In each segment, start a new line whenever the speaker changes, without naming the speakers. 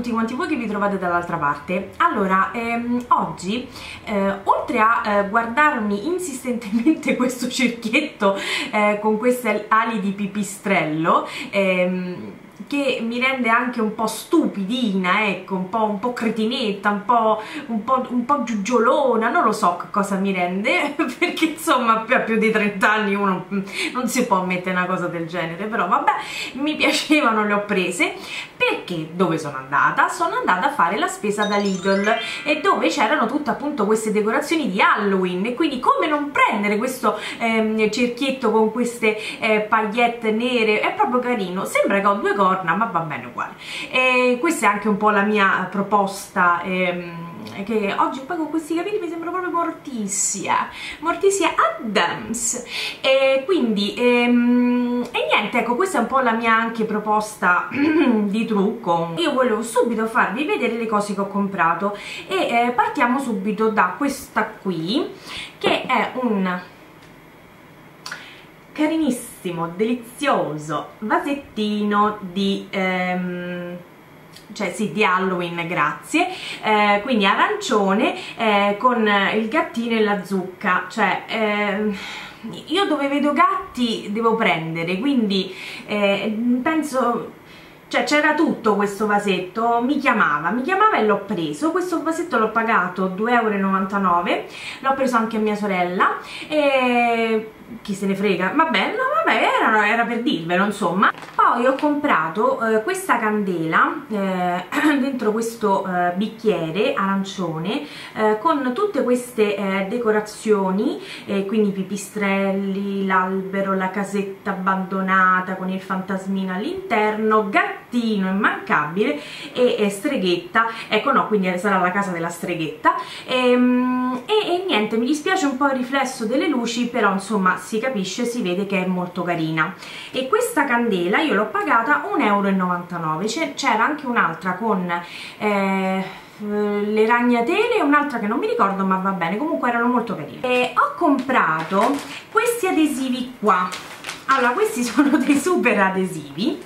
tutti quanti voi che vi trovate dall'altra parte. Allora, ehm, oggi, eh, oltre a eh, guardarmi insistentemente questo cerchietto eh, con queste ali di pipistrello, ehm, che mi rende anche un po' stupidina, ecco, un po', un po cretinetta, un po', un, po', un po' giugiolona, non lo so cosa mi rende, perché insomma a più di 30 anni uno non si può mettere una cosa del genere, però vabbè, mi piacevano, le ho prese, perché? Dove sono andata? Sono andata a fare la spesa da Lidl e dove c'erano tutte appunto queste decorazioni di Halloween. E quindi come non prendere questo ehm, cerchietto con queste eh, pagliette nere, è proprio carino, sembra che ho due corna ma va bene uguale. E questa è anche un po' la mia proposta ehm, che oggi poi con questi capelli mi sembra proprio Morticia Morticia Adams. E quindi ehm, e niente ecco questa è un po' la mia anche proposta di trucco. Io volevo subito farvi vedere le cose che ho comprato e eh, partiamo subito da questa qui che è un carinissimo, delizioso vasettino di... Ehm, cioè sì, di Halloween, grazie, eh, quindi arancione eh, con il gattino e la zucca, cioè eh, io dove vedo gatti devo prendere, quindi eh, penso cioè c'era tutto questo vasetto, mi chiamava, mi chiamava e l'ho preso, questo vasetto l'ho pagato 2,99 euro, l'ho preso anche a mia sorella e chi se ne frega, vabbè, no vabbè, era, era per dirvelo insomma. Poi ho comprato eh, questa candela eh, dentro questo eh, bicchiere arancione eh, con tutte queste eh, decorazioni, eh, quindi pipistrelli, l'albero, la casetta abbandonata con il fantasmino all'interno, gattino immancabile e, streghetta, ecco no, quindi sarà la casa della streghetta. E, ehm, e, e niente, mi dispiace un po' il riflesso delle luci, però insomma si capisce, si vede che è molto carina. E questa candela io l'ho pagata 1,99 euro c'era anche un'altra con eh, le ragnatele e un'altra che non mi ricordo ma va bene. Comunque erano molto carine. E ho comprato questi adesivi qua. Allora questi sono dei super adesivi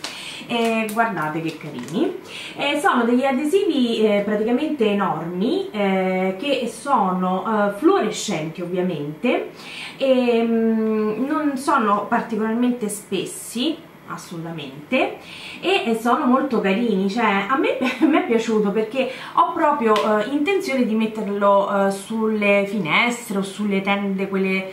eh, guardate che carini. Eh, sono degli adesivi eh, praticamente enormi eh, che sono eh, fluorescenti ovviamente e mh, mm, non sono particolarmente spessi assolutamente e sono molto carini. Cioè a me, a me è piaciuto perché ho proprio uh, intenzione di metterlo uh, sulle finestre o sulle tende quelle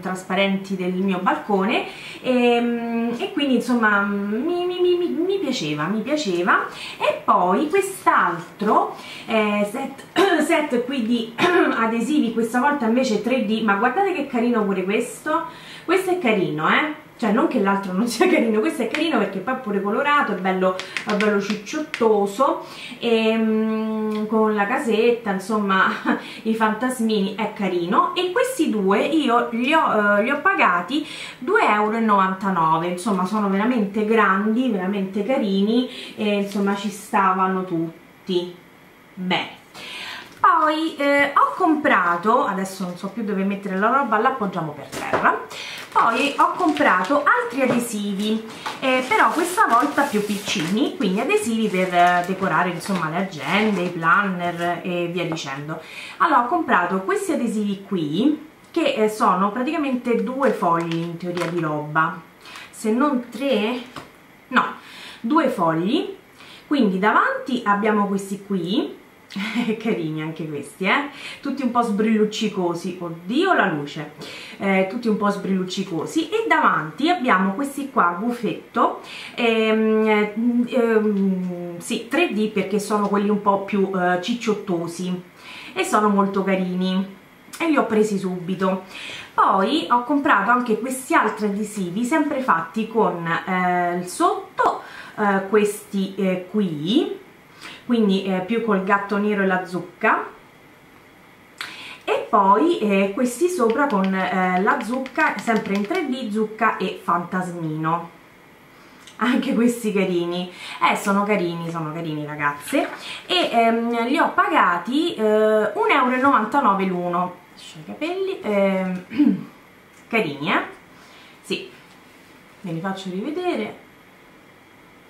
trasparenti del mio balcone e, um, e quindi insomma mi, mi, mi, mi, piaceva mi piaceva. E poi quest'altro eh, set, set qui di adesivi questa volta invece 3D ma guardate che carino pure questo. Questo è carino eh. Cioè non che l'altro non sia carino, questo è carino perché poi è pure colorato, è bello, è bello cicciottoso e um, con la casetta, insomma i fantasmini è carino. E questi due io li ho, uh, li ho pagati 2,99 euro, insomma sono veramente grandi, veramente carini e insomma ci stavano tutti. Bene poi eh, ho comprato adesso non so più dove mettere la roba l'appoggiamo per terra. Poi ho comprato altri adesivi eh, però questa volta più piccini quindi adesivi per eh, decorare insomma le agende, i planner e via dicendo. Allora ho comprato questi adesivi qui che eh, sono praticamente due fogli in teoria di roba. Se non tre no due fogli. Quindi davanti abbiamo questi qui carini anche questi eh tutti un po' sbrilluccicosi. Oddio la luce. Eh, tutti un po' sbrilluccicosi. E davanti abbiamo questi qua buffetto ehm, ehm, sì 3D perché sono quelli un po' più eh, cicciottosi e sono molto carini e li ho presi subito. Poi ho comprato anche questi altri adesivi sempre fatti con eh, sotto eh, questi eh, qui quindi eh, più col gatto nero e la zucca. E poi eh, questi sopra con eh, la zucca sempre in 3D zucca e fantasmino. Anche questi carini. Eh sono carini sono carini ragazze. E ehm, li ho pagati eh, 1,99 euro l'uno lascio i capelli eh, carini eh? Sì. Ve li faccio rivedere.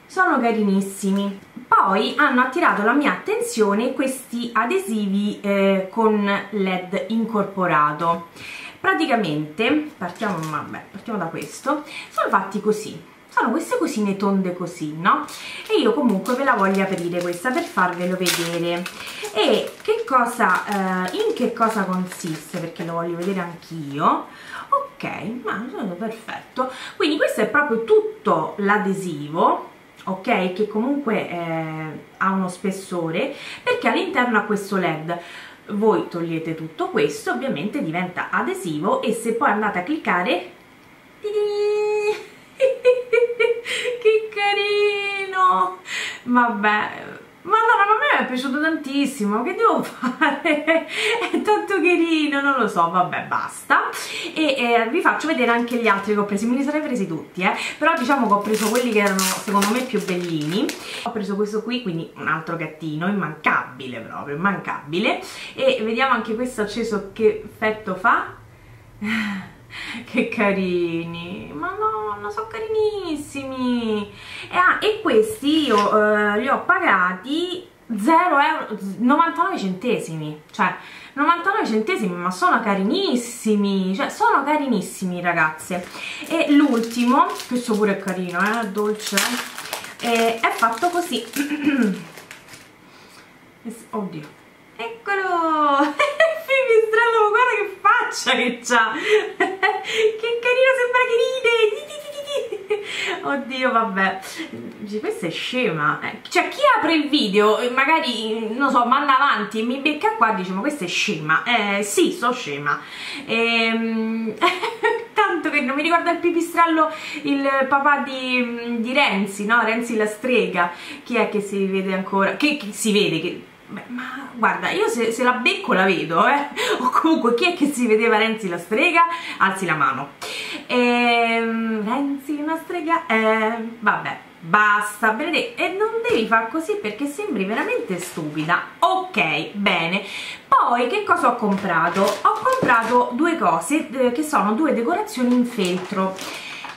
Sono carinissimi. Poi hanno attirato la mia attenzione questi adesivi eh, con led incorporato. Praticamente partiamo, vabbè, partiamo da questo. Sono fatti così sono queste cosine tonde così, no? E io comunque ve la voglio aprire questa per farvelo vedere. E che cosa, eh, in che cosa consiste? Perché lo voglio vedere anch'io. Ok, ma sono perfetto. Quindi questo è proprio tutto l'adesivo, ok? Che comunque eh, ha uno spessore, perché all'interno ha questo led voi togliete tutto questo ovviamente diventa adesivo e se poi andate a cliccare che carino vabbè ma ma a me è piaciuto tantissimo, che devo fare? è tanto carino, non lo so, vabbè, basta. E eh, vi faccio vedere anche gli altri che ho presi, me li sarei presi tutti, eh. Però diciamo che ho preso quelli che erano secondo me più bellini. Ho preso questo qui, quindi un altro gattino, immancabile proprio, immancabile. E vediamo anche questo acceso che effetto fa. che carini. Madonna sono carinissimi. E, ah, e questi io eh, li ho pagati 0 euro 99 centesimi. Cioè 99 centesimi ma sono carinissimi. Cioè sono carinissimi ragazze. E l'ultimo questo pure è carino eh dolce eh, è fatto così. Oddio. Eccolo faccia che c'ha che carino sembra che ride. Oddio vabbè. Questa è scema. Eh, cioè chi apre il video magari non so manda avanti e mi becca qua dice ma questa è scema. Eh sì so scema. Ehm tanto che non mi ricorda il pipistrello il papà di, di Renzi no? Renzi la strega. Chi è che si vede ancora? Che, che si vede che Ma guarda, io se, se, la becco la vedo, eh. O comunque chi è che si vedeva Renzi la strega? Alzi la mano. Ehm, Renzi una strega? Eh, vabbè, basta, Benedetta. E non devi far così perché sembri veramente stupida. Ok, bene. Poi che cosa ho comprato? Ho comprato due cose eh, che sono due decorazioni in feltro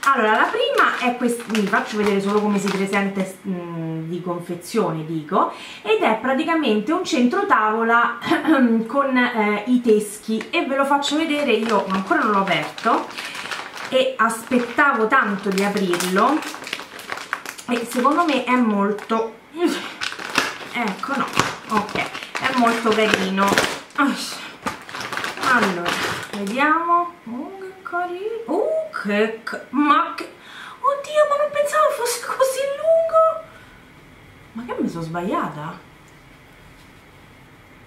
allora la prima è questa vi faccio vedere solo come si presenta mh, mm, di confezione dico ed è praticamente un centro tavola con eh, i teschi e ve lo faccio vedere io ancora non l'ho aperto e aspettavo tanto di aprirlo e secondo me è molto ecco no ok è molto carino. Allora vediamo oh, che carino uh, che... ma che... Oddio, ma non pensavo fosse così lungo! Ma che mi sono sbagliata?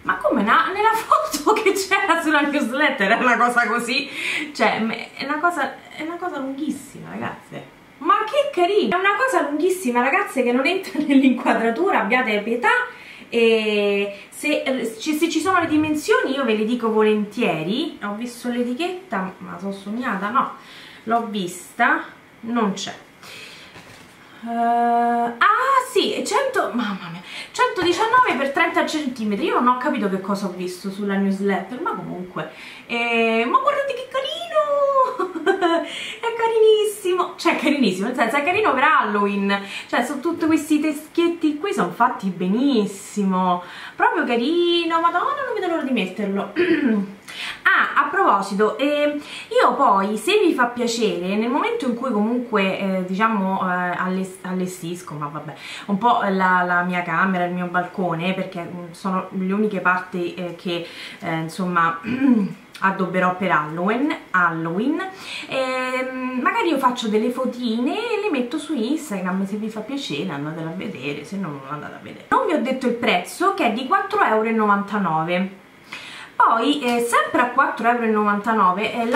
Ma come nella foto che c'era sulla newsletter è una cosa così? Cioè, è una cosa, è una cosa lunghissima, ragazze. Ma che carino! È una cosa lunghissima, ragazze, che non entra nell'inquadratura, abbiate pietà e se, se, ci sono le dimensioni io ve le dico volentieri ho visto l'etichetta ma sono sognata no l'ho vista non c'è. Uh, ah sì 100 mamma mia 119 per 30 cm io non ho capito che cosa ho visto sulla newsletter ma comunque eh, ma guardate che carino! È carinissimo. Cioè carinissimo nel senso è carino per Halloween. Cioè su tutti questi teschietti qui sono fatti benissimo. Proprio carino madonna non vedo l'ora di metterlo Ah, a proposito, eh, io poi, se vi fa piacere, nel momento in cui comunque, eh, diciamo, eh, allestisco, ma vabbè, un po' la, la, mia camera, il mio balcone, perché mm, sono le uniche parti eh, che, eh, insomma... addobberò per Halloween, Halloween. Eh, magari io faccio delle fotine e le metto su Instagram se vi fa piacere andatela a vedere se no non andate a vedere non vi ho detto il prezzo che è di 4,99€ poi eh, sempre a 4,99€ eh,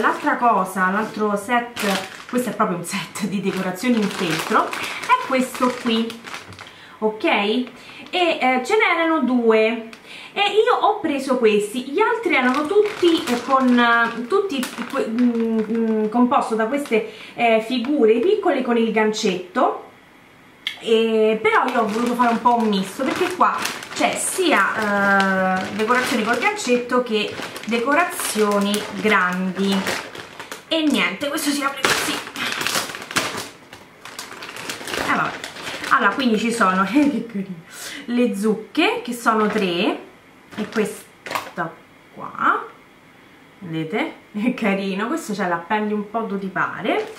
l'altra cosa, l'altro set, questo è proprio un set di decorazioni in feltro, è questo qui, ok? E eh, ce n'erano due. E io ho preso questi, gli altri erano tutti eh, con uh, tutti mm, mm, composto da queste eh, figure piccole con il gancetto. E, però io ho voluto fare un po' un misto perché qua c'è sia eh, decorazioni col gancetto che decorazioni grandi. E niente questo si apre così. Eh allora quindi ci sono le zucche che sono tre e questa qua. Vedete? È carino questo c'è l'appendi un po' do ti pare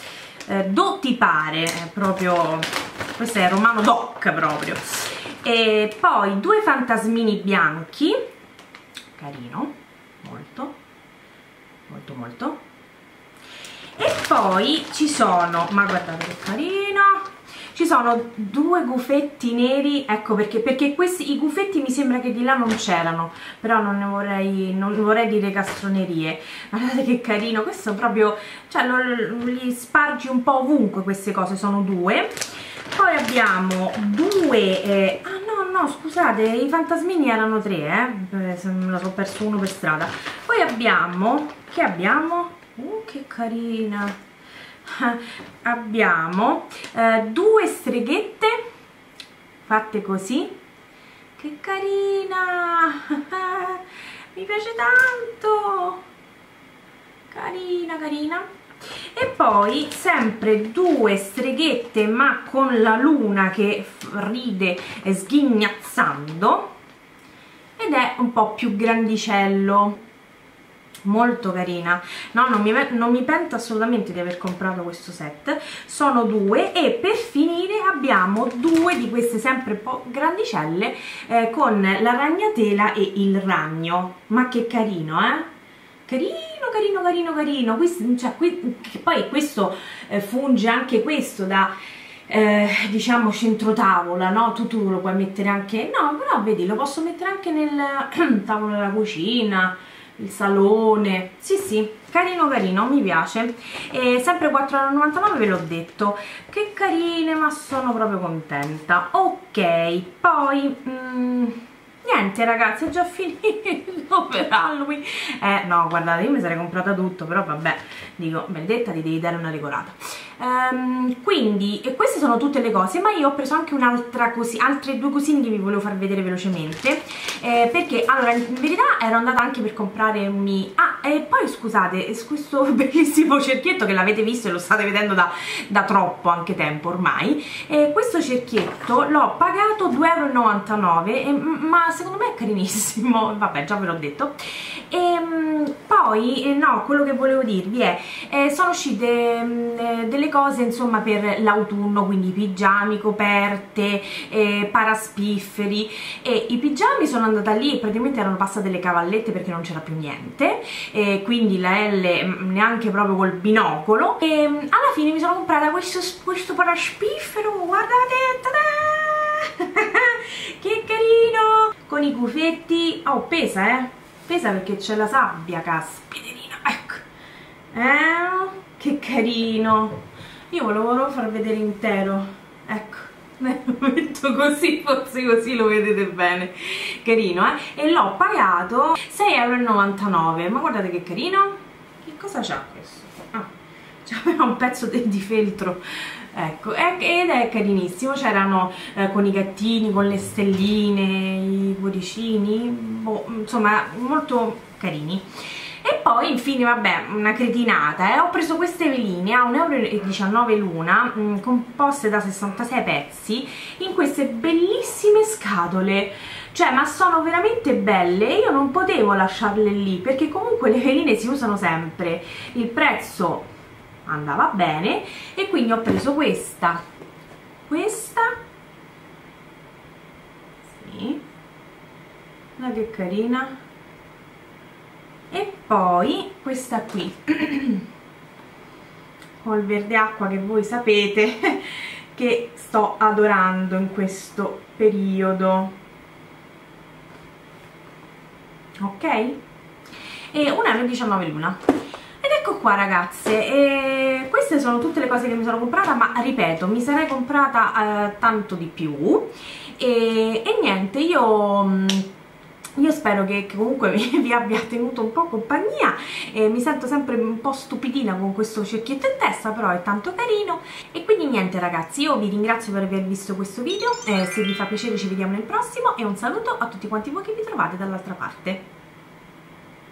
eh, do ti pare è proprio questo è romano doc proprio e poi due fantasmini bianchi. Carino. Molto. Molto molto. E poi ci sono ma guardate che carino. Ci sono due gufetti neri ecco perché, perché questi, i gufetti mi sembra che di là non c'erano però non ne vorrei, non vorrei dire castronerie guardate che carino questo proprio cioè lo, li spargi un po' ovunque queste cose sono due. Poi abbiamo due eh, ah no scusate i fantasmini erano tre eh se me lo so perso uno per strada. Poi abbiamo che abbiamo? Uh che carina. Abbiamo eh, due streghette fatte così. Che carina. Mi piace tanto. Carina carina e poi sempre due streghette ma con la luna che ride sghignazzando. Ed è un po' più grandicello. Molto carina. No non mi, non mi pento assolutamente di aver comprato questo set. Sono due e per finire abbiamo due di queste sempre un po' grandicelle eh, con la ragnatela e il ragno. Ma che carino eh? Carino carino carino carino. Questo, cioè, qui, poi questo eh, funge anche questo da eh, diciamo centro tavola no? tu, tu lo puoi mettere anche no però vedi lo posso mettere anche nel tavolo della cucina il salone. Sì sì carino carino mi piace. E sempre 4,99 ve l'ho detto. Che carine ma sono proprio contenta. Ok poi mm, niente ragazzi è già finito per Halloween. Eh no guardate io mi sarei comprata tutto però vabbè dico benedetta ti devi dare una regolata um, quindi queste sono tutte le cose ma io ho preso anche un'altra cosina altre due cosine che vi volevo far vedere velocemente. Eh, perché allora in verità ero andata anche per comprare un ah e poi scusate questo bellissimo cerchietto che l'avete visto e lo state vedendo da, da troppo anche tempo ormai eh, questo cerchietto l'ho pagato 2,99 euro ma secondo me è carinissimo. Vabbè già ve l'ho detto. E ehm, poi eh, no quello che volevo dirvi è eh, sono uscite mm, eh, delle cose insomma per l'autunno quindi pigiami, coperte eh, paraspifferi. E i pigiami sono andata lì e praticamente erano passate le cavallette perché non c'era più niente. E quindi la L mm, neanche proprio col binocolo. E mm, alla fine mi sono comprata questo, questo paraspiffero guardate che carino! Con i cufetti oh pesa eh? Pesa perché c'è la sabbia caspiterina ecco. Eh che carino io volevo farlo vedere intero ecco. Lo metto così forse così lo vedete bene. Carino eh? E l'ho pagato 6,99 euro ma guardate che carino. Che cosa c'ha questo? ah c'aveva un pezzo di, di feltro ecco. Ed è carinissimo. C'erano eh, con i gattini con le stelline i cuoricini boh, insomma molto carini e poi infine vabbè una cretinata eh, ho preso queste veline a 1,19 euro l'una mm, composte da 66 pezzi in queste bellissime scatole. Cioè ma sono veramente belle e io non potevo lasciarle lì perché comunque le veline si usano sempre. Il prezzo andava bene e quindi ho preso questa. Questa? Sì. Guarda che carina e poi questa qui. Col verde acqua che voi sapete che sto adorando in questo periodo. Ok? e 1,19 l'una. Ed ecco qua ragazze. E queste sono tutte le cose che mi sono comprata ma ripeto mi sarei comprata eh, tanto di più. E, e niente io mm, io spero che comunque vi abbia tenuto un po' compagnia e mi sento sempre un po' stupidina con questo cerchietto in testa però è tanto carino. E quindi niente ragazzi io vi ringrazio per aver visto questo video eh, se vi fa piacere ci vediamo nel prossimo e un saluto a tutti quanti voi che vi trovate dall'altra parte